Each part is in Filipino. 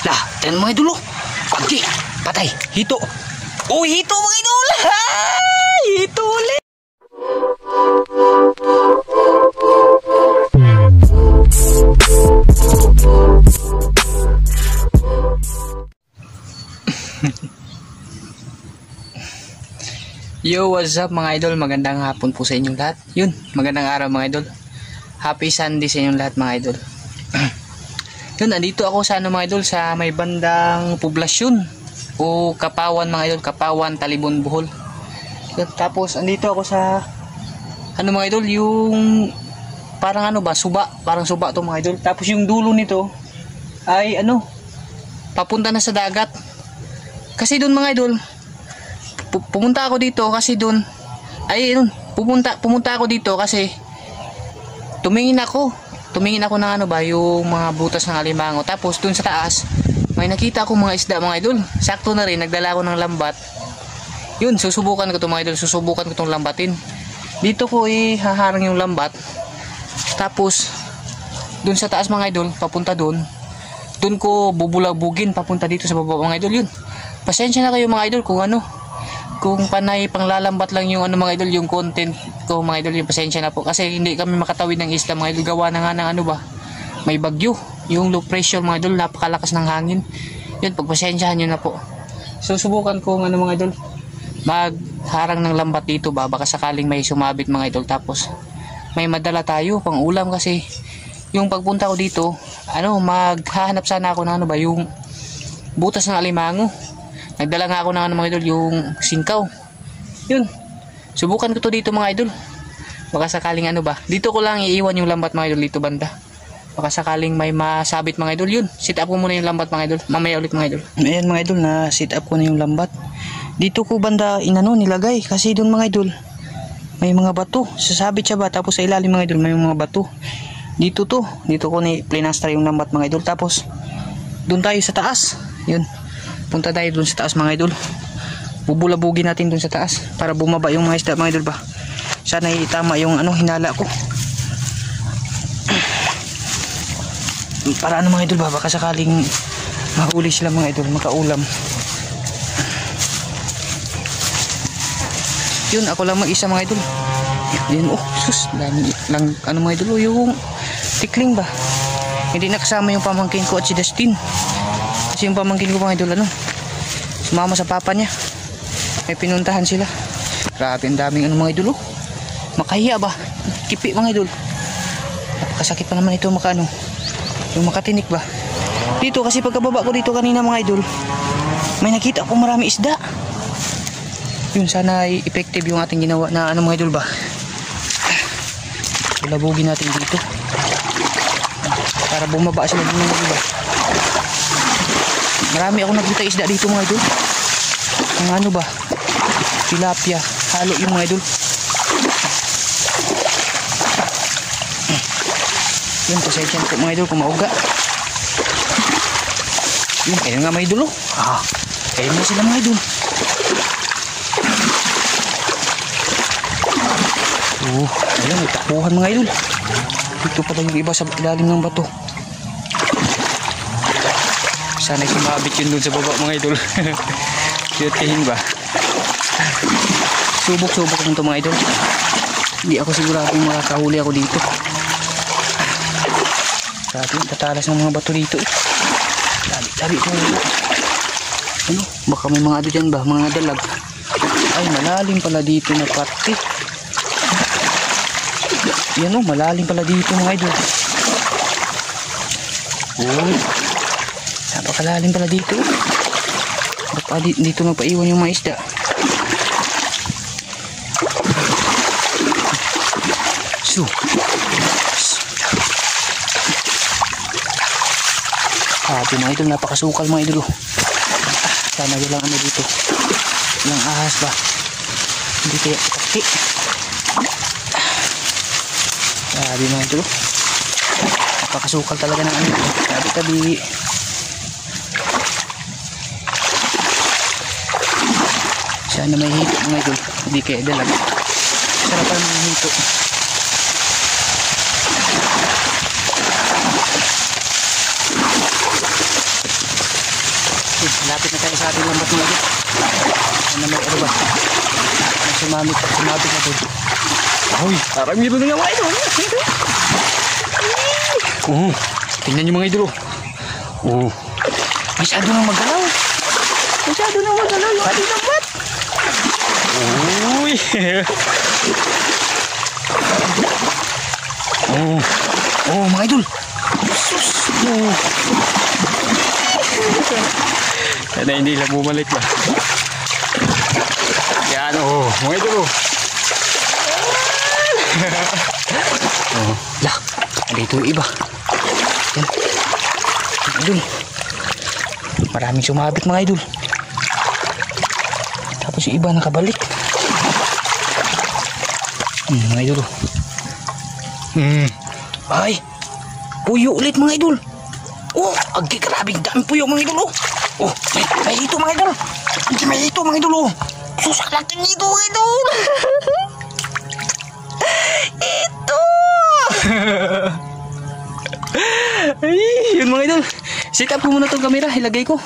Lah, ten mga idol. oh. Patay, hito. Oh, hito mga idol. Ay, hito ulit. Yo, what's up mga idol? Magandang hapon po sa inyong lahat. Yun, magandang araw mga idol. Happy Sunday sa inyong lahat mga idol. Yun, andito ako sa ano mga idol sa may bandang poblasyon o Kapawan mga idol, Kapawan, Talibon, Bohol. Yun, tapos andito ako sa ano mga idol, yung parang ano ba, suba, parang suba to mga idol. Tapos yung dulo nito ay ano, papunta na sa dagat. Kasi doon mga idol, pu- pumunta ako dito kasi doon ay yun, pumunta pumunta ako dito kasi tumingin ako tumingin ako ng ano ba yung mga butas ng alimango. Tapos doon sa taas may nakita ako mga isda mga idol. Sakto na rin nagdala ako ng lambat. Yun susubukan ko to mga idol. Susubukan ko tong lambatin. Dito ko ihaharang yung lambat. Tapos doon sa taas mga idol papunta doon doon ko bubulabugin papunta dito sa baba mga idol. Yun. Pasensya na kayo mga idol kung ano kung panay panglalambat lang yung ano mga idol yung content ko mga idol yung pasensya na po. Kasi hindi kami makatawid ng isla mga idol. Gawa na nga ng ano ba? May bagyo. Yung low pressure mga idol napakalakas ng hangin. Yun pagpasensyahan nyo na po. So subukan ko ano mga idol. Magharang ng lambat dito ba? Baka sakaling may sumabit mga idol. Tapos may madala tayo pang ulam kasi yung pagpunta ko dito ano maghahanap sana ako ng ano ba yung butas ng alimango Nagdala nga ako ng ano mga idol, yung singkaw. Yun. Subukan ko to dito mga idol. Baka sakaling ano ba. Dito ko lang iiwan yung lambat mga idol dito banda. Baka sakaling may masabit mga idol yun. Sit up ko muna yung lambat mga idol. Mamaya ulit mga idol. Ayan mga idol na sit up ko na yung lambat. Dito ko banda inano nilagay kasi doon mga idol may mga bato. Sasabit siya ba tapos sa ilalim mga idol may mga bato. Dito to. Dito ko ni plinastra yung lambat mga idol. Tapos doon tayo sa taas. Yun punta tayo dun sa taas mga idol. Bubulabugin natin dun sa taas para bumaba yung mga isda mga idol ba? Sana itama yung ano hinala ko. Para ano mga idol ba? Baka sakaling mahuli sila mga idol. Makaulam. Yun ako lang mag isa mga idol. Yun oh sus. Dami lang ano mga idol oh, yung tikling ba? Hindi nakasama yung pamangkin ko at si Dustin kasi yung pamangkin ko mga idol ano sumama sa papa niya. May pinuntahan sila. Grabe ang daming ano mga idol oh. makahiya ba? Kipi mga idol. Napakasakit pa naman ito maka ano yung makatinik ba? Dito kasi pagkababa ko dito kanina mga idol may nakita akong marami isda. Yun sana ay effective yung ating ginawa na ano mga idol ba? Labugin natin dito. Para bumaba sila dun mga idol ba marami ako nakita isda dito mga idol. Ang ano ba? Tilapia. Halo yung mga idol. Yun pasensya po mga idol kung mauga. Yun ayun nga mga idol oh. Ah, ayun na sila mga idol. Oh ayun may takuhan mga idol. Dito pala yung iba sa ilalim ng bato sana sumabit yun dun sa baba mga idol. Cutihin ba? Subok subok lang to mga idol. Hindi ako sigurado kung makakahuli ako dito. Sabi tatalas ng mga bato dito sabi sabi ko ano? Baka may mga ano dyan ba? Mga dalag. Ay malalim pala dito na parte. Yan o malalim pala dito mga idol. Oh napakalalim pala dito. Baka di, dito magpaiwan yung mga isda? So sabi mga idol napakasukal mga idol ah, sana walang ano dito. Walang ahas ba? Hindi kaya pati. Sabi mga idol napakasukal talaga ng ano. Sabi tabi sana may hito mga idol hindi kaya dalag sarapan ng hito lapit na tayo sa ating lambat mga idol. Ano may ano ba? May sumamit, sumabit na doon. Uy, parang meron na nga mga idol. Oo, tingnan nyo mga idol. oh. Oo. Masyado nang magalaw. Masyado nang magalaw yung ating lambat. Uy. Oh. Oh, mga idol. Sus. Oh. Sana hindi lang bumalik ba. Yan oh, mga idol oh. oh, lah. Dito yung iba. Yan. Idol. Maraming sumabit mga idol. Tapos yung iba nakabalik. Hmm, mga idol. Hmm. Ay. Puyo ulit mga idol. Oh, agi grabe dami puyo mga idol oh. Oh, may, may hito mga idol. Hindi may hito mga idol oh. Susak natin hito mga idol. ito. Ay, yun mga idol. Sit up ko muna tong camera, ilagay ko.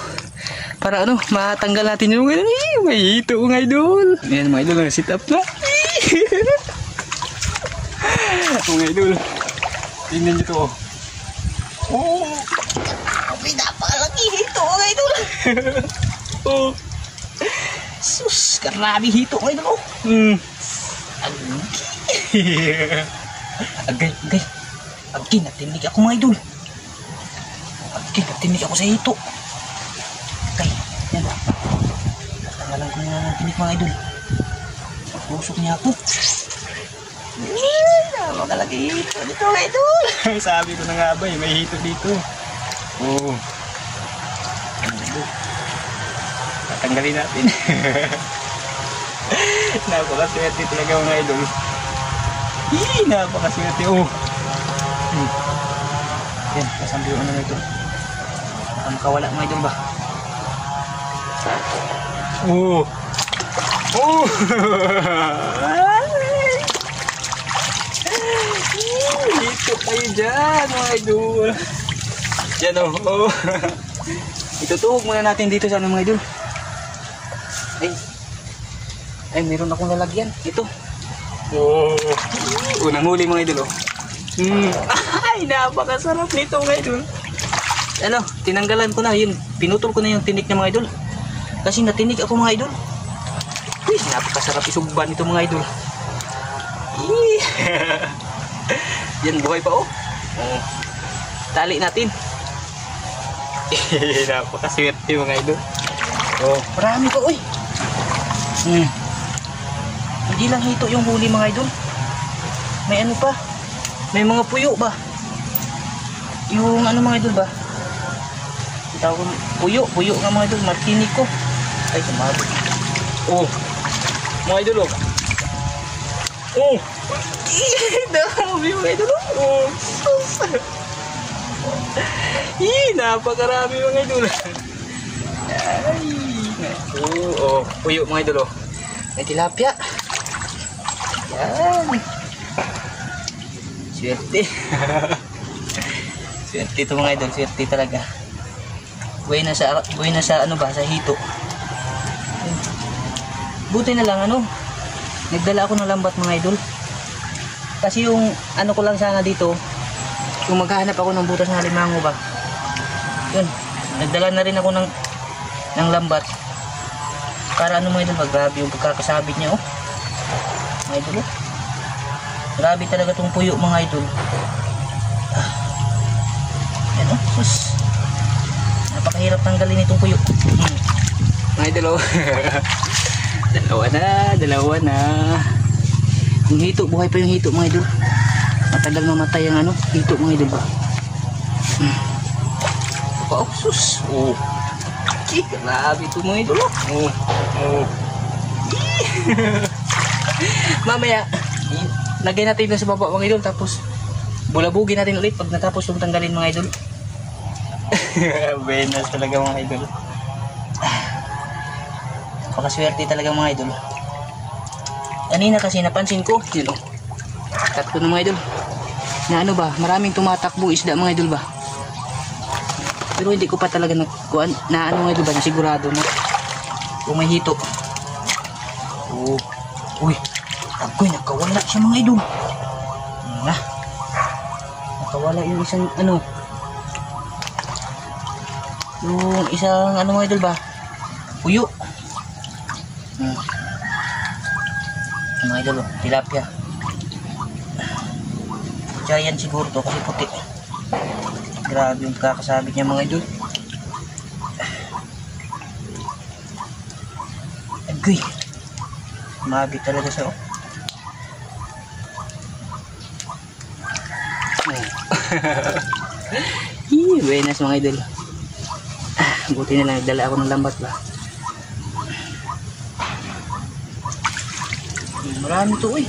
Para ano, matanggal natin yung mga idol. Ay, may hito mga idol. Ayan mga idol, sit up na. Mga idol. Tingnan nyo to. oh. Oh. May napakalaki hito mga idol. oh. Sus, karami hito mga idol. Oh. Hmm. Agay, agay. Agay, natinig ako mga idol. Agay, natinig ako sa hito. Agay, yan. Tanggalan ko na ng tinig mga idol. Pagpusok niya ako. Yeah, magalagi hito dito mga idol. Sabi ko na nga ba, eh, may hito dito. Oo. Oh. Tatanggalin natin. Napakaswerte talaga mga idol. Hii, napakaswerte. Oh. Hmm. Yan, kasambiyo na ito. Baka makawala mga idol ba? Oh. Oh. Dito kayo dyan mga idol. Yan oh. oh. Itutuhog muna natin dito sa ano mga idol. Ay. Ay, meron akong lalagyan. Ito. Oh. Unang huli mga idol oh. Mm. Ay, napakasarap nito mga idol. Ano, tinanggalan ko na yun. Pinutol ko na yung tinik niya mga idol. Kasi natinig ako mga idol. Uy, napakasarap isugban nito mga idol. Ih. Yan, buhay pa oh. oh. Tali natin. Napakaswerte mga idol. Oh, marami pa uy. Hmm. Hindi lang hito yung huli mga idol. May ano pa? May mga puyo ba? Yung ano mga idol ba? Tawag puyo, puyo nga mga idol, martini ko. Ay, sumabot. Oh. Mga idol oh. Oh. Dami mga idol oh. Ih, napakarami mga idol. Ay. Oh, oh, puyo mga idol oh. May tilapia. Yan. Swerte. swerte ito mga idol, swerte talaga. Buhay na sa, buhay na sa ano ba, sa hito. Buti na lang ano, nagdala ako ng lambat mga idol. Kasi yung ano ko lang sana dito, yung maghahanap ako ng butas ng halimango ba. Yun, nagdala na rin ako ng ng lambat. Para ano mga idol, grabe yung pagkakasabit niya oh. Mga idol oh. Grabe talaga tong puyo mga idol. Ah. Yan oh, sus. Napakahirap tanggalin itong puyo. Hmm. Mga idol oh. dalawa na, dalawa na. Yung hito, buhay pa yung hito mga idol. Matagal mamatay ang ano, hito mga idol ba. Hmm. Oh, sus. Oh. Ki, grabe ito mga idol oh. Oh. Oh. Mamaya, lagay natin na sa baba mga idol tapos bulabugin natin ulit pag natapos yung tanggalin mga idol. Buenas talaga mga idol. Pakaswerte talaga mga idol. Kanina kasi napansin ko, yun oh. Cut ko ng mga idol. Na ano ba, maraming tumatakbong isda mga idol ba. Pero hindi ko pa talaga na, na ano nga ba, na sigurado na kung may hito. Oh. Uy, agoy, nagkawala siya mga idol. Na. Nakawala yung isang ano. Yung isang ano mga idol ba? Puyo. Mga idol, oh, tilapia. Giant siguro to kasi puti. Grabe yung kakasabit niya mga idol. Agoy. Mabit talaga siya oh. Hi, buenas mga idol. Buti na lang nagdala ako ng lambat ba. Marami to eh.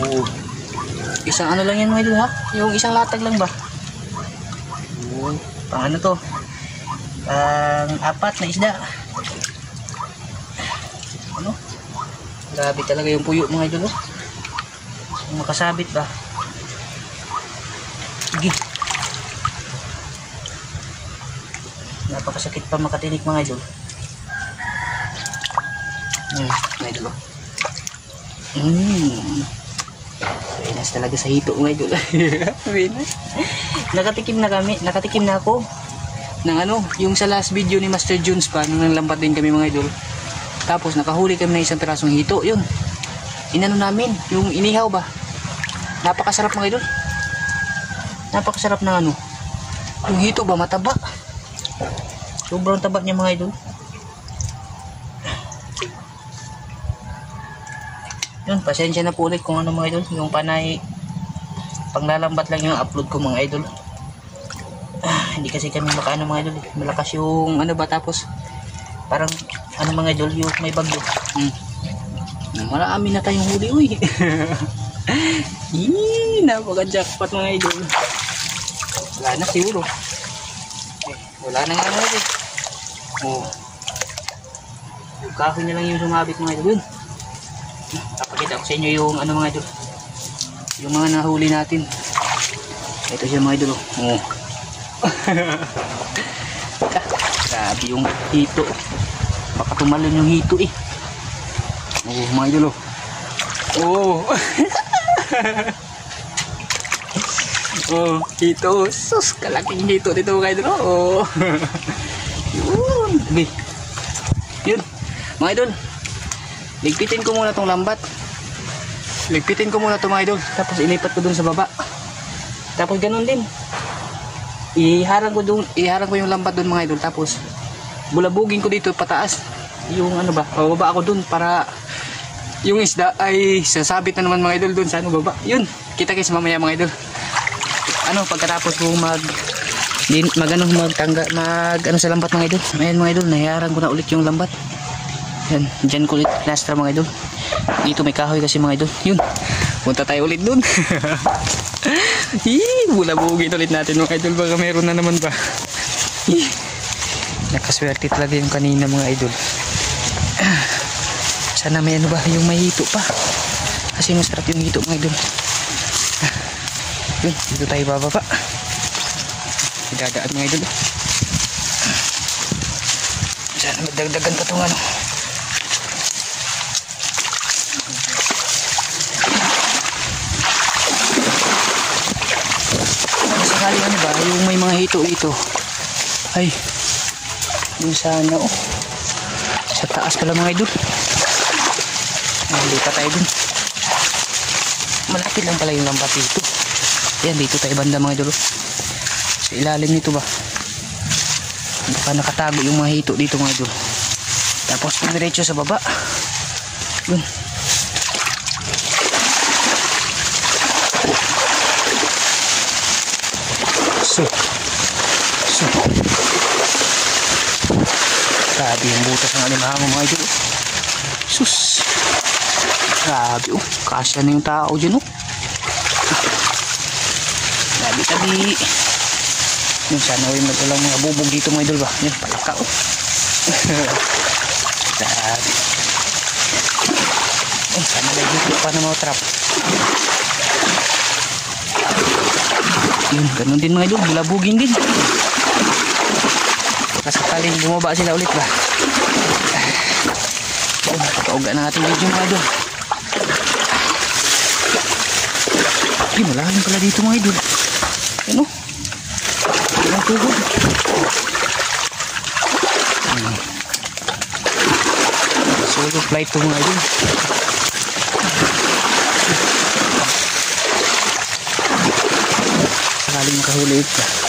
Oh. Isang ano lang yan mga idol? Yung isang latag lang ba? Oh, pang ano to? Pang apat na isda. Ano? Grabe talaga yung puyo mga idol oh. Makasabit ba? Sige. Napakasakit pa makatinik mga idol. Hmm, mga idol oh. Mm. Pinas talaga sa hito mga idol. Nakatikim na kami, nakatikim na ako ng ano, yung sa last video ni Master Jones pa, nung nanglambat din kami mga idol. Tapos nakahuli kami ng isang pirasong hito, yun. Inano namin, yung inihaw ba? Napakasarap mga idol. Napakasarap ng ano. Yung hito ba mataba? Sobrang taba niya mga idol. Yun, pasensya na po ulit kung ano mga idol. Yung panay, panglalambat lang yung upload ko mga idol. Ah, hindi kasi kami makaano mga idol. Malakas yung ano ba tapos parang ano mga idol yung may bagyo. Hmm. Marami na tayong huli uy. Yee, napaka-jackpot mga idol. Wala na siguro. Eh, wala na nga mga idol. Oh. Yung kahoy na lang yung sumabit mga idol. Yun. Papakita ko sa inyo yung ano mga idol. Yung mga nahuli natin. Ito siya mga idol. Oh. Ah, Grabe yung hito. Baka tumalon yung hito eh. Oh mga idol. Oh. Oh. oh, hito. Sus, kalaking hito dito mga idol. Oh. Yun. Sabi. Yun. Mga idol. Ligpitin ko muna tong lambat. Ligpitin ko muna tong mga idol. Tapos ilipat ko dun sa baba. Tapos ganun din. Iharang ko dun, iharang ko yung lambat dun mga idol. Tapos bulabugin ko dito pataas. Yung ano ba, pababa ako dun para yung isda ay sasabit na naman mga idol dun sa ano baba. Yun, kita kayo mamaya mga idol. Ano, pagkatapos ko mag din mag ano magtangga mag ano sa lambat mga idol. Ayan mga idol, nahiharang ko na ulit yung lambat. Yan, dyan ko ulit plastra mga idol. Dito may kahoy kasi mga idol. Yun, punta tayo ulit dun. Hii, bulabugin ulit natin mga idol. Baka meron na naman ba? Nakaswerte talaga yung kanina mga idol. Sana may ano ba, yung may hito pa. Kasi masarap yung hito mga idol. Yun, dito tayo bababa. Idadaan mga idol. Sana magdagdagan pa itong ano. Kung ba, yung may mga hito ito. Ay, yung sana oh. Sa taas pala mga idol. Nalipat tayo dun. Malapit lang pala yung lambat dito. Yan, dito tayo banda mga idol. Sa ilalim nito ba? Baka nakatago yung mga hito dito mga idol. Tapos diretso sa baba. Yun. Grabe yung butas ng alimango mga idol. Sus. Grabe oh. Kasya na yung tao dyan oh. Grabe tabi. Yung sana yung nagwalang mga bubog dito mga idol ba. Yan palaka oh. Grabe. Eh, sana may dito pa na mga trap. Yun, ganun din mga idol. Bulabugin din. Baka sakaling bumaba sila ulit ba? Pauga na ating video mga idol. Ay, malalim pala dito mga idol. Ano? Walang tugod. Solo flight to mga idol. Sakaling makahuli ito.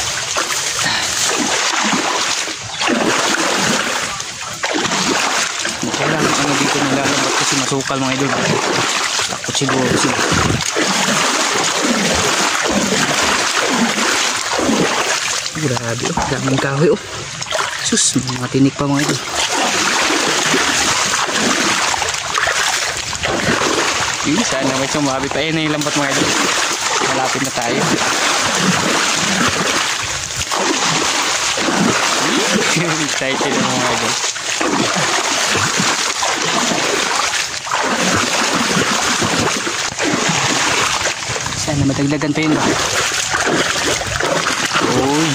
Kailangan ano dito nilalabat masukal mga idol. Takot siguro sila. Grabe oh, daming kahoy oh. Sus, mga tinik pa mga idol. Yun, sana may sumabit. Ayun na yung lambat mga idol. Malapit na tayo. Excited na mga idol. Sana madagdagan pa yun ba? Uy.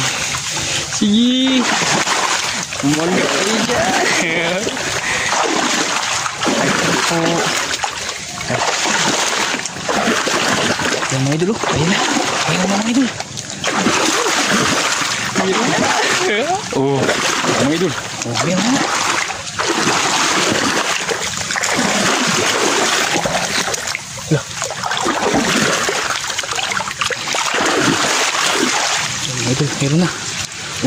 Sige. Umali kayo dyan. Ay, po. Ayan mga idol. oh. Ayan na. Ayan na mga idol. Ayan na. Oh. Mga idol. Oh, ayan na. Idol. Meron na.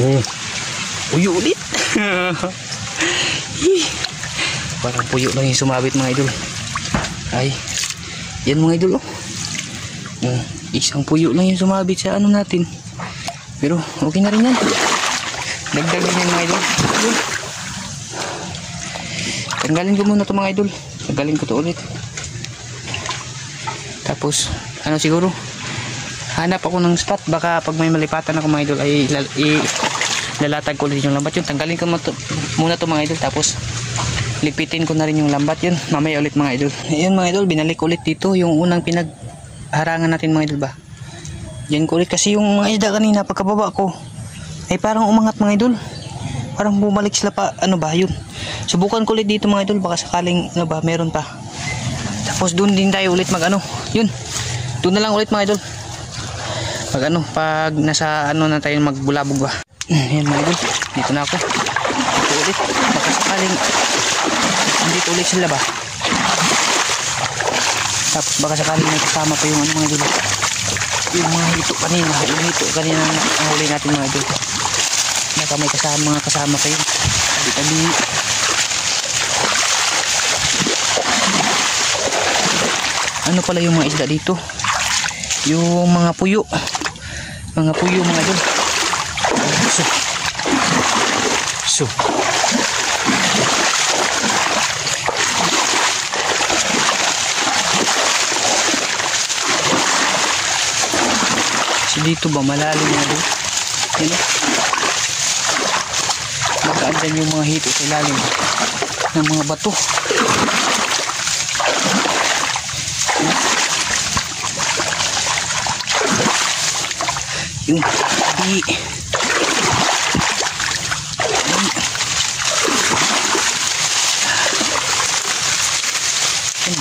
Oh. Uyo ulit. Parang puyo lang yung sumabit mga idol. Ay. Yan mga idol oh. Oh, isang puyo lang yung sumabit sa ano natin. Pero okay na rin yan. Dagdagan yan mga idol. Tanggalin ko muna to mga idol. Tanggalin ko to ulit. Tapos, ano siguro, hanap ako ng spot. Baka pag may malipatan ako mga idol ay lalatag ko ulit yung lambat yun. Tanggalin ko muna to, mga idol. Tapos, lipitin ko na rin yung lambat yun. Mamaya ulit mga idol. Ayun mga idol, binalik ulit dito yung unang pinag harangan natin mga idol ba. Yan ko ulit kasi yung mga isda kanina pagkababa ko ay parang umangat mga idol. Parang bumalik sila pa ano ba yun. Subukan ko ulit dito mga idol baka sakaling ano ba meron pa. Tapos doon din tayo ulit mag ano. Yun. Doon na lang ulit mga idol. Pag ano pag nasa ano na tayo magbulabog ba. Yan mga. Dito na ako. Dito ulit. Baka sakaling andito ulit sila ba. Tapos baka sakaling may kasama pa yung ano mga idol. Yung mga hito kanina. Yung hito kanina na nahuli natin mga idol. Baka may kasama mga kasama pa yun. Tabi-tabi. Ano pala yung mga isda dito? Yung mga puyo. Mga puyo mga idol. So. So. Kasi dito ba malalim na doon? Yan o. Baka andyan yung mga hito sa ilalim ng mga bato. Yung di.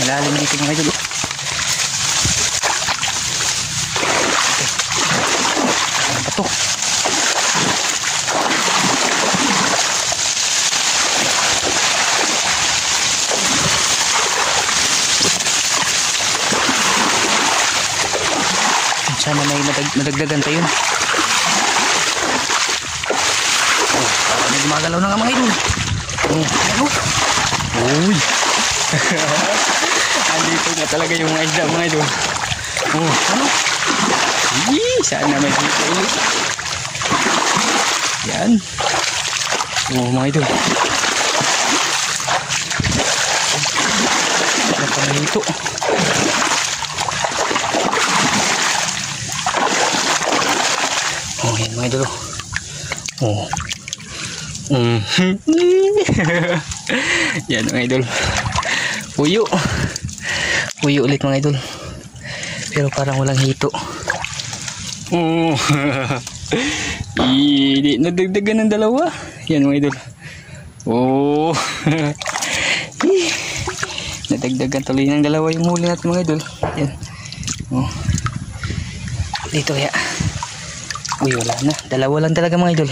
Malalim dito mga idol. oh. Ano ba to? Sana may madagdagan tayo. Oh, may gumagalaw na nga mga idol. Oh, ano? Uy! Andito na talaga yung mga isda mga idol. Oh, ano? Yee, sana may dito ulit. Yan. Oh, mga idol. Ano pa na ito? Oh, yan mga idol. Oh. Mm. yan mga idol. Puyo. Puyo ulit mga idol. Pero parang walang hito. Oh. Hindi, nadagdagan ng dalawa. Yan mga idol. Oh. nadagdagan tuloy ng dalawa yung huli natin mga idol. Yan. Oh. Dito kaya. Uy, wala na. Dalawa lang talaga mga idol.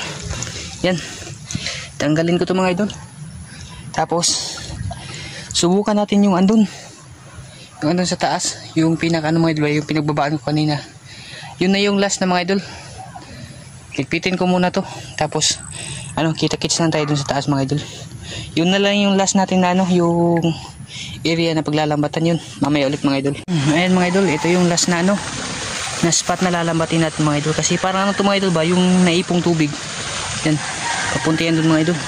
Yan. Tanggalin ko to mga idol. Tapos, subukan natin yung andun. Yung andun sa taas. Yung pinaka ano mga idol, yung pinagbabaan ko kanina. Yun na yung last na mga idol. Ligpitin ko muna to. Tapos, ano, kita-kits lang tayo dun sa taas mga idol. Yun na lang yung last natin na ano, yung area na paglalambatan yun. Mamaya ulit mga idol. Hmm, Ayan mga idol, ito yung last na ano, na spot na lalambatin natin mga idol. Kasi parang ano to mga idol ba, yung naipong tubig. Yan, papunti yan dun mga idol.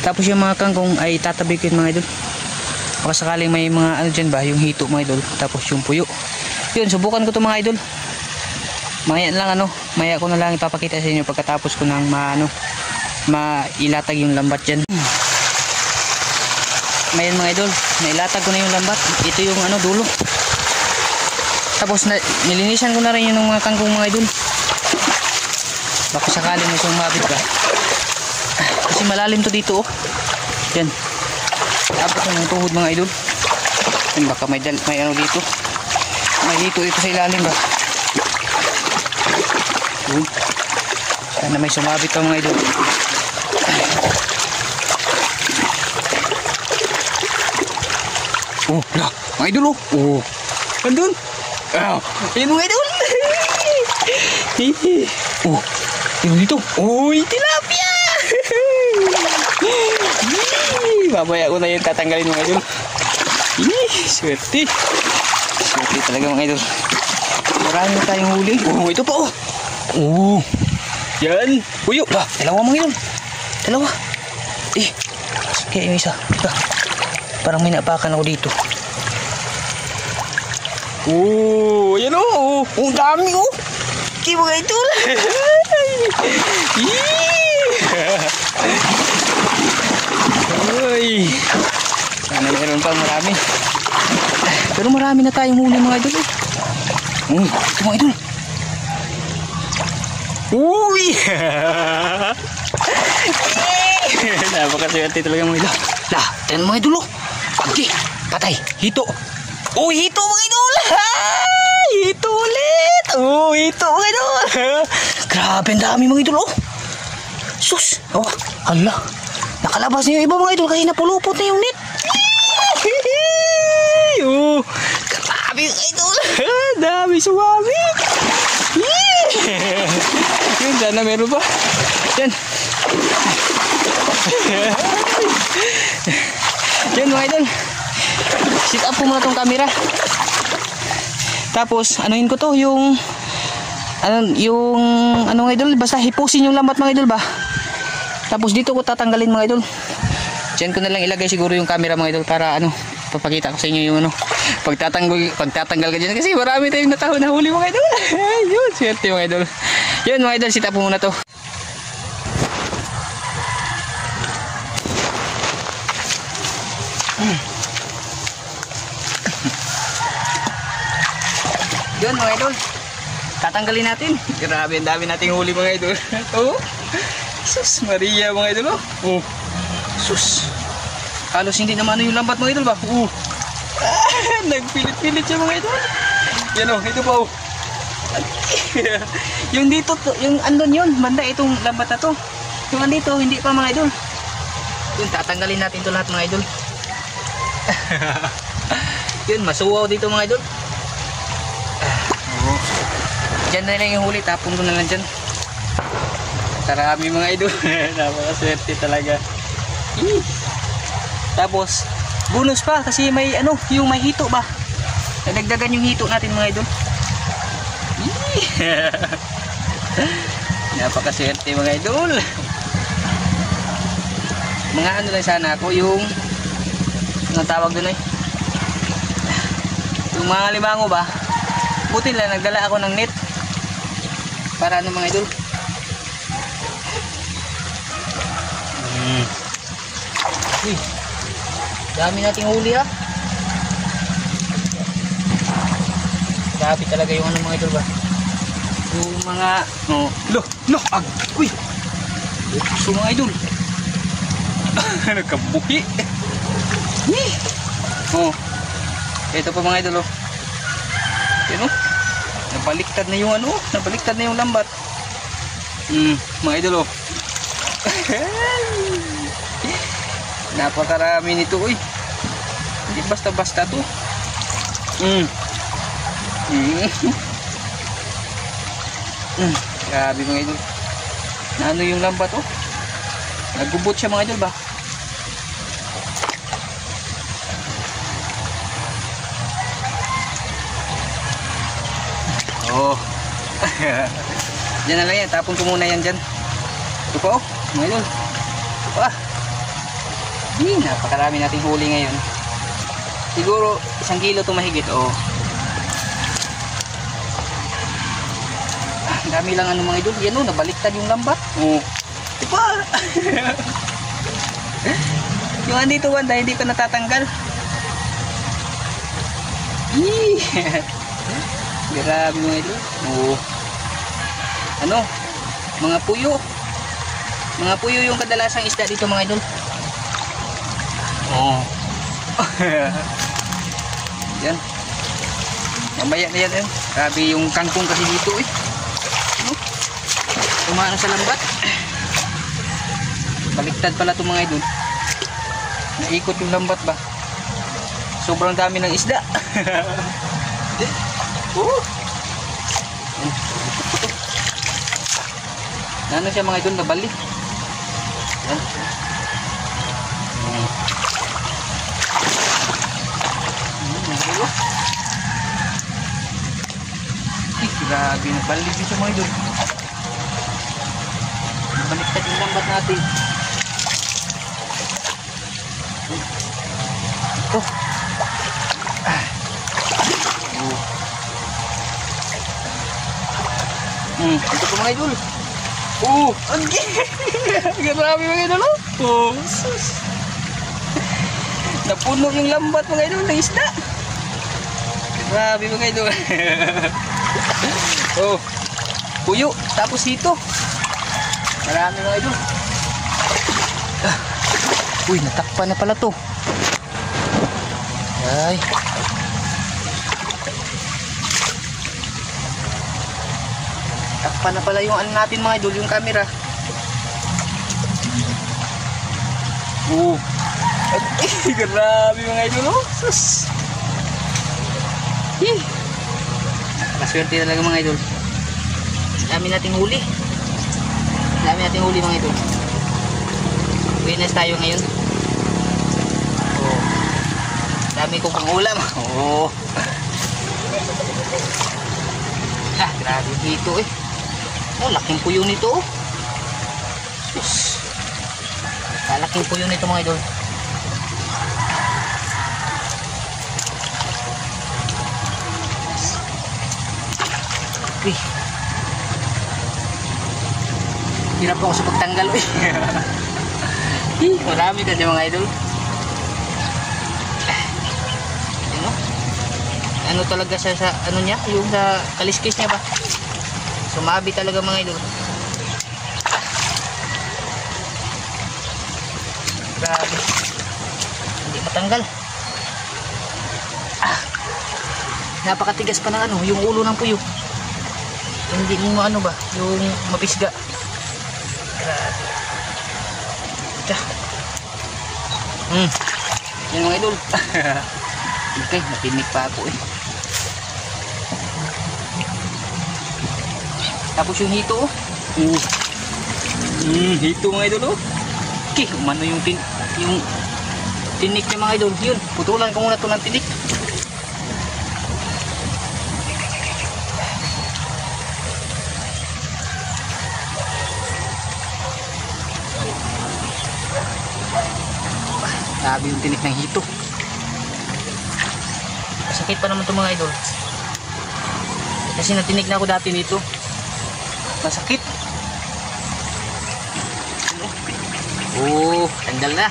Tapos yung mga kangkong ay tatabi ko yun mga idol. Baka sakaling may mga ano dyan ba, yung hito mga idol. Tapos yung puyo. Yun, subukan ko to mga idol. Maya lang ano, maya ko na lang ipapakita sa inyo pagkatapos ko ng maano, mailatag yung lambat dyan. Mayan mga idol, nailatag ko na yung lambat. Ito yung ano dulo. Tapos na, nilinisan ko na rin yung mga kangkong mga idol. Baka sakali may sumabit ba. Kasi malalim to dito oh. Yan. Tapos yung tuhod mga idol. Yan baka may, dal, may ano dito. May dito ito sa ilalim ba. Yun. Sana may sumabit pa mga idol. Oh, la, mga idol oh. Oh. Andun. Ah, ayun mga idol. oh, yun dito. Uy, tilapia. Babaya ko na yun tatanggalin mga idol. Swerte. Swerte talaga mga idol. Marami na tayong huli. Oh, ito pa oh. Oh. Yan. Uy, oh, ah, dalawa mga idol. Dalawa. Eh, kaya yung isa. Parang may napakan ako dito. Oh, yan oh. Oh, ang dami oh. Kaya mga idol. Yee. Uy. Sana meron pang marami. Pero marami na tayong huli mga idol. Eh. Uy, ito mga idol. Uy! Napakaswerte talaga mga idol. Lah, yan mga idol oh. Okay, patay. Hito. Oh, hito mga idol. Ay, hito ulit. Oh, hito mga. Grabe, ang dami mga idol oh. Sus. Oh, hala. Nakalabas niyo iba mga idol kasi napulupot na yung net. oh, grabe mga idol. dami suwabi. Yun, sana meron pa. Yan. Yan mga idol. Sit up ko muna tong camera. Tapos, anuhin ko to, yung ano, yung ano mga idol, basta hipusin yung lambat mga idol ba. Tapos dito ko tatanggalin mga idol. Diyan ko na lang ilagay siguro yung camera mga idol para ano, papakita ko sa inyo yung ano, pagtatanggal, pagtatanggal ka dyan kasi marami tayong nataho na huli mga idol. Yun, swerte mga idol. Yun mga idol, sit up muna to. Yun mga idol. Tatanggalin natin. Grabe, ang dami nating huli mga idol. oh. Sus, Maria mga idol. Oh. oh. Sus. Halos hindi naman ano yung lambat mga idol ba? Oh. Ah, Nagpilit-pilit siya mga idol. Yan oh, ito pa oh. yung dito, to, yung andun yun, banda itong lambat na to. Yung andito, hindi pa mga idol. Yun, tatanggalin natin to lahat mga idol. yun, masuwaw dito mga idol. Oo. Diyan na lang yung huli, tapon ko na lang dyan. Karami mga idol. Napakaswerte talaga. Ih. Tapos, bonus pa kasi may ano, yung may hito ba? Nadagdagan yung hito natin mga idol. Napakaswerte mga idol. Mga ano lang sana ako, yung anong tawag doon eh? Yung mga limango ba? Buti lang, nagdala ako ng net. Para ano mga idol? Hmm. Uy, dami nating huli ha. Grabe talaga yung ano mga idol ba? Yung mga, no, lo, lo, ag, uy. So mga idol. Nagkabuhi. Ni. Oh. Ito pa mga idol, oh. Nabaliktad na yung ano, nabaliktad na yung lambat. Hmm, mga idol, oh. Napakarami nito, uy. Hindi basta-basta to. Hmm. Hmm. Mm, grabe mga idol. Na ano yung lambat oh. Nagubot siya mga idol ba? Oh. Diyan na lang yan. Tapon ko muna yan dyan. Ito pa oh. Ito pa. Hindi, napakarami nating huli ngayon. Siguro isang kilo ito mahigit oh. Ang dami lang ano mga idol. Yan o, nabaliktad yung lambat. Oo. Diba? yung andito banda, hindi pa natatanggal. Yee! Grabe mga idol. Oo. Ano? Mga puyo. Mga puyo yung kadalasang isda dito mga idol. Oo. yan. Mamaya na yan. Eh. Grabe yung kangkong kasi dito eh umano sa lambat baliktad pala itong mga idol naikot yung lambat ba sobrang dami ng isda oh. ano siya mga idol nabali yan. Ay, grabe nabali din siya mga idol. Baliktad yung lambat natin ito ah. oh. hmm, ito po mga idol oh, okay grabe mga idol oh, oh sus napuno yung lambat mga idol ng isda grabe mga idol oh puyo tapos ito Marami mga idol. Ah. Uy, natakpan na pala to. Ay. Takpan na pala yung ano natin mga idol, yung camera. Oh. Ay, grabe mga idol, oh. Sus. Yee. Nakaswerte talaga mga idol. Dami nating huli dami natin huli mga ito witness tayo ngayon oh. dami kong pang ulam oh. ah grabe dito eh oh laking puyo nito oh Sus. laking puyo nito mga idol Okay. hirap ako sa pagtanggal eh. marami kasi mga idol ano ano talaga siya sa ano niya yung sa kaliskis niya ba sumabi talaga mga idol. Grabe. Hindi matanggal. Ah. Napakatigas pa ng ano yung ulo ng puyo. Hindi mo ano ba yung mapisga. Hmm. Yan mga idol. okay, natinig pa ako eh. Tapos yung hito oh. Uh. Hmm, hito mga idol oh. Okay, umano yung tin yung tinik niya mga idol. Yun, putulan ko muna to ng tinik. Grabe yung tinik ng hito. Sakit pa naman ito mga idol. Kasi natinig na ako dati nito. Masakit. Oh, tanggal na.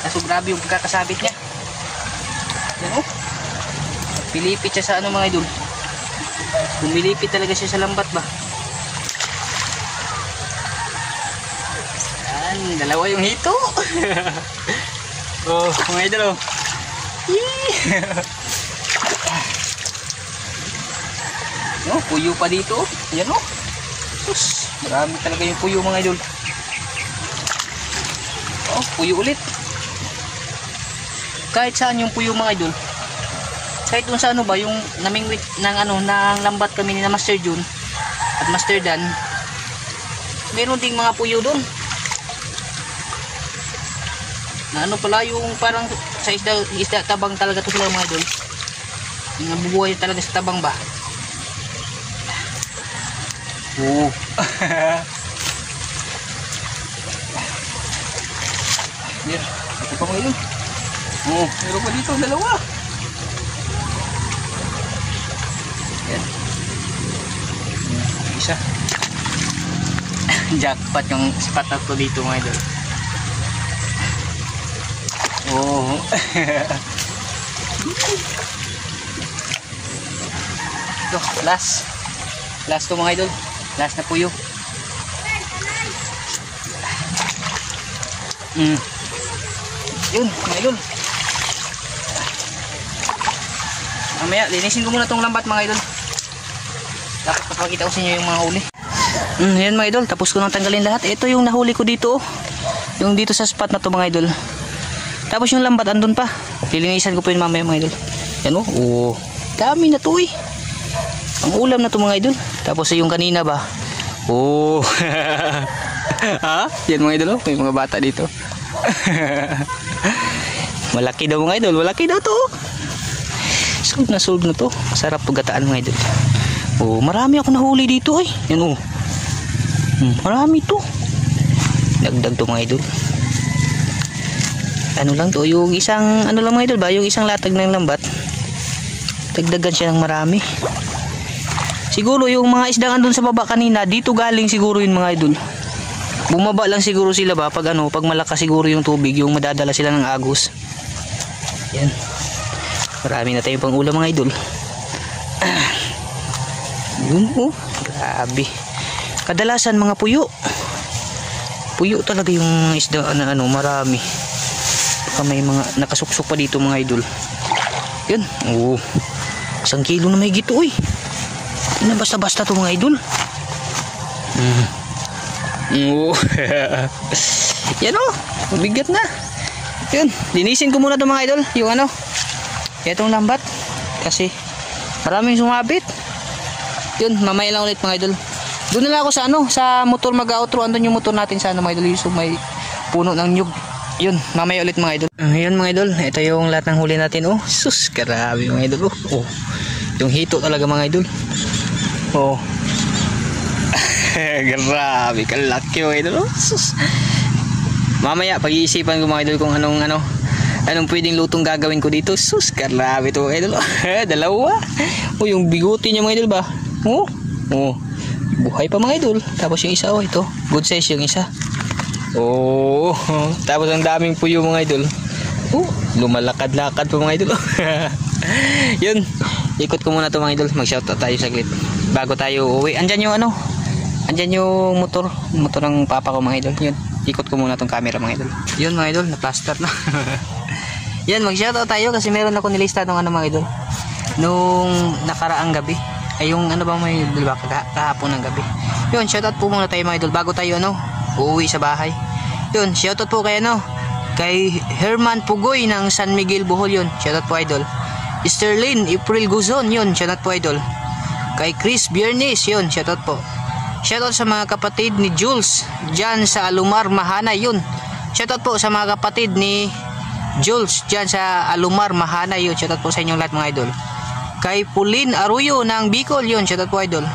Kaso grabe yung pagkakasabit niya. Yan oh. Pilipit siya sa ano mga idol. Bumilipit talaga siya sa lambat ba? Yan, dalawa yung hito. oh, mga idol oh. Yee! no, puyo pa dito. Yan oh. Sus, marami talaga yung puyo mga idol. Oh, puyo ulit. Kahit saan yung puyo mga idol. Kahit dun sa ano ba, yung namingwit ng ano, ng lambat kami ni na Master Jun at Master Dan. Meron ding mga puyo doon. Na ano pala yung parang sa isda, isda tabang talaga to sila mga idol. Nabubuhay talaga sa tabang ba. Oo. Yan. Ito pa idol. Oo. Meron pa dito dalawa. Yan. Isa. Jackpot yung spot na to dito mga idol. Oo. Ito, last. Last to mga idol. Last na puyo. Mm. Yun, mga idol. Mamaya, linisin ko muna tong lambat mga idol. Dapat papakita ko sa inyo yung mga huli. Mm, yan mga idol, tapos ko nang tanggalin lahat. Ito yung nahuli ko dito. oh. Yung dito sa spot na to mga idol. Tapos yung lambat andun pa. Lilinisan ko po yun mamaya mga idol. Yan oh. Oh, dami na to eh. Ang ulam na to mga idol. Tapos yung kanina ba? Oh. ha? Yan mga idol oh. May mga bata dito. malaki daw mga idol. Malaki daw to. Solve na solve na to. Masarap to gataan mga idol. Oh, marami ako nahuli dito eh. Yan oh. Hmm, marami to. Dagdag to mga idol. Ano lang to, yung isang ano lang mga idol ba, yung isang latag ng lambat. Dagdagan siya ng marami. Siguro yung mga isdang andun sa baba kanina, dito galing siguro yung mga idol. Bumaba lang siguro sila ba pag ano, pag malakas siguro yung tubig, yung madadala sila ng agos. Yan. Marami na tayong pang ulam mga idol. Yun oh, grabe. Kadalasan mga puyo. Puyo talaga yung isda na ano, marami. Baka may mga nakasuksok pa dito mga idol. Yan. Oo. Isang kilo na may gito eh. Na basta-basta to mga idol. Mm. Oo. Yan oh. Mabigat na. Yun. Linisin ko muna to mga idol. Yung ano. Itong lambat. Kasi maraming sumabit. Yun. Mamaya lang ulit mga idol. Doon na lang ako sa ano. Sa motor mag-outro. Andun yung motor natin sa ano mga idol. Yung so, may puno ng nyug. Yun. Mamaya ulit mga idol. Ayun mga idol. Ito yung lahat ng huli natin. Oh. Sus. Grabe mga idol. Oh. oh. Yung hito talaga mga idol. Oh. Grabe, kalaki mga idol. Oh. Mamaya pag-iisipan ko mga idol kung anong ano anong pwedeng lutong gagawin ko dito. Sus, grabe to mga idol. Dalawa. Oh, yung biguti niya mga idol ba? Oh. Oh. Buhay pa mga idol. Tapos yung isa oh ito. Good size yung isa. Oh. Tapos ang daming puyo mga idol. Oh, lumalakad-lakad pa mga idol. Yun. Ikot ko muna to mga idol. Mag-shoutout tayo saglit. Bago tayo uwi. Andyan yung ano. Andyan yung motor. Motor ng papa ko mga idol. Yun. Ikot ko muna tong camera mga idol. Yun mga idol. Na-plaster na. Yan. Mag-shoutout tayo kasi meron ako nilista ng ano mga idol. Nung nakaraang gabi. Ay yung ano ba may idol ba? Kah- Kahapon ng gabi. Yun. Shoutout po muna tayo mga idol. Bago tayo ano. Uuwi sa bahay. Yun. Shoutout po kay ano. Kay Herman Pugoy ng San Miguel Bohol yun. Shoutout po idol. Sterlin April Guzon yun. Shoutout po idol. Kay Chris Biernes yun. Shoutout po. Shoutout sa mga kapatid ni Jules dyan sa Alumar Mahana yun. Shoutout po sa mga kapatid ni Jules dyan sa Alumar Mahana yun. Shoutout po sa inyong lahat mga idol. Kay Pauline Arroyo ng Bicol yun. Shoutout po idol.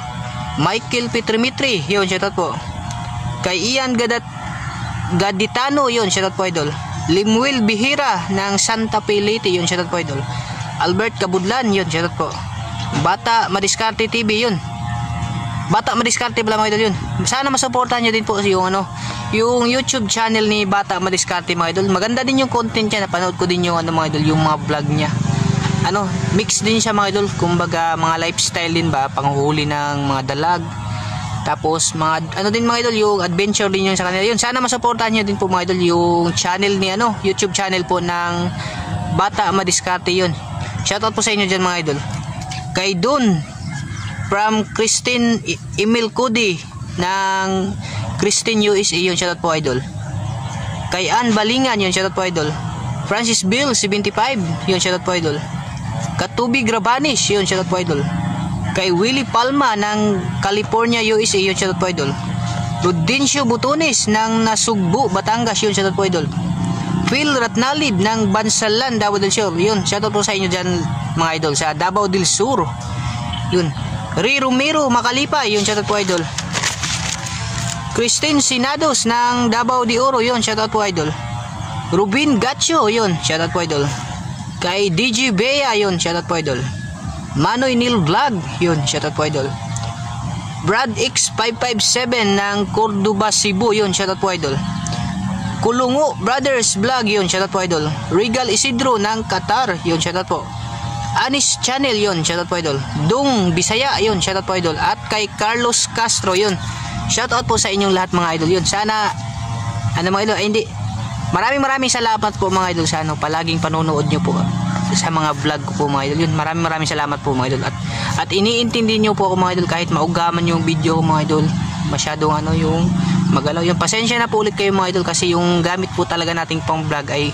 Michael Petrimitri yun. Shoutout po. Kay Ian Gadat Gaditano yun. Shoutout po idol. Limuel Bihira ng Santa Fe Leyte yun. Shoutout po idol. Albert Kabudlan yun. Shoutout po. Bata Madiskarte TV yun. Bata Madiskarte pala mga idol yun. Sana masuportahan nyo din po yung ano, yung YouTube channel ni Bata Madiskarte mga idol. Maganda din yung content niya. Napanood ko din yung ano mga idol, yung mga vlog niya. ano, mix din siya mga idol. Kumbaga mga lifestyle din ba, panghuli ng mga dalag. Tapos mga ano din mga idol, yung adventure din yun sa kanila. Yun, sana masuportahan niyo din po mga idol yung channel ni ano, YouTube channel po ng Bata Madiskarte yun. Shoutout po sa inyo diyan mga idol. Kay Dun from Christine Emil Cody ng Christine USA yun, shoutout po idol. Kay Ann Balingan yun, shoutout po idol. Francis Bill 75 yun, shoutout po idol. Katubi Grabanis yun, shoutout po idol. Kay Willie Palma ng California USA yun, shoutout po idol. Rudencio Butunis ng Nasugbu, Batangas yun, shoutout po idol. Phil Ratnalib ng Bansalan, Davao del Sur. Yun, shoutout po sa inyo dyan mga idol sa Davao del Sur. Yun. Ri Romero Makalipa, yun shoutout po idol. Christine Sinados ng Davao de Oro, yun shoutout po idol. Rubin Gacho, yun shoutout po idol. Kay DJ Bea, yun shoutout po idol. Manoy Neil Vlog, yun shoutout po idol. Brad X557 ng Cordoba, Cebu, yun shoutout po idol. Kulungo Brothers Vlog yun, shoutout po idol. Regal Isidro ng Qatar, yun, shoutout po. Anis Channel yun, shoutout po idol. Dung Bisaya yun, shoutout po idol. At kay Carlos Castro yun. Shoutout po sa inyong lahat mga idol yun. Sana ano mga idol, ay hindi. Maraming maraming salamat po mga idol sa ano, palaging panonood nyo po sa mga vlog ko po mga idol yun. Maraming maraming salamat po mga idol. At at iniintindi nyo po ako mga idol kahit maugaman yung video ko mga idol. Masyadong ano yung magalaw yung pasensya na po ulit kayo mga idol kasi yung gamit po talaga nating pang vlog ay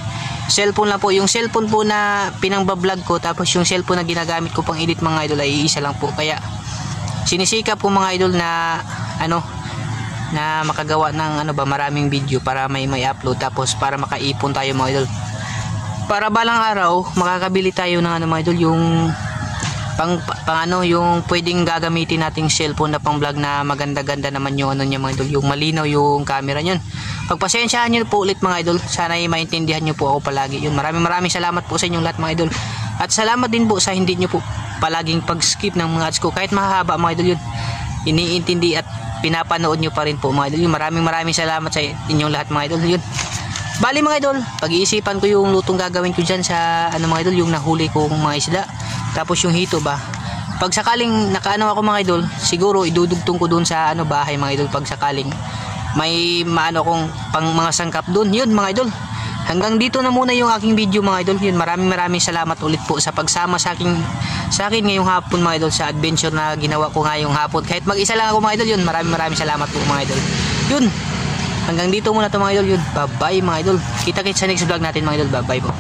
cellphone lang po. Yung cellphone po na pinangbablog ko tapos yung cellphone na ginagamit ko pang edit mga idol ay isa lang po. Kaya sinisikap ko mga idol na ano na makagawa ng ano ba maraming video para may may upload tapos para makaipon tayo mga idol. Para balang araw makakabili tayo ng ano mga idol yung pang, pang ano yung pwedeng gagamitin nating cellphone na pang vlog na maganda-ganda naman yung ano niya mga idol. Yung malinaw yung camera niyon pagpasensyahan niyo po ulit mga idol. Sana ay maintindihan niyo po ako palagi. Yun maraming maraming salamat po sa inyong lahat mga idol. At salamat din po sa hindi niyo po palaging pag-skip ng mga ads ko. Kahit mahaba mga idol yun. Iniintindi at pinapanood nyo pa rin po mga idol. Yun maraming maraming salamat sa inyong lahat mga idol. Yun Bali mga idol, pag-iisipan ko yung lutong gagawin ko dyan sa ano mga idol, yung nahuli kong mga isda. Tapos yung hito ba. Pag sakaling nakaano ako mga idol, siguro idudugtong ko dun sa ano bahay mga idol pag sakaling may maano kong pang mga sangkap dun. Yun mga idol. Hanggang dito na muna yung aking video mga idol. Yun, maraming maraming salamat ulit po sa pagsama sa aking sa akin ngayong hapon mga idol sa adventure na ginawa ko ngayong hapon. Kahit mag-isa lang ako mga idol yun, maraming maraming salamat po mga idol. Yun, hanggang dito muna to mga idol yun. Bye bye mga idol. Kita kits sa next vlog natin mga idol. Bye bye po.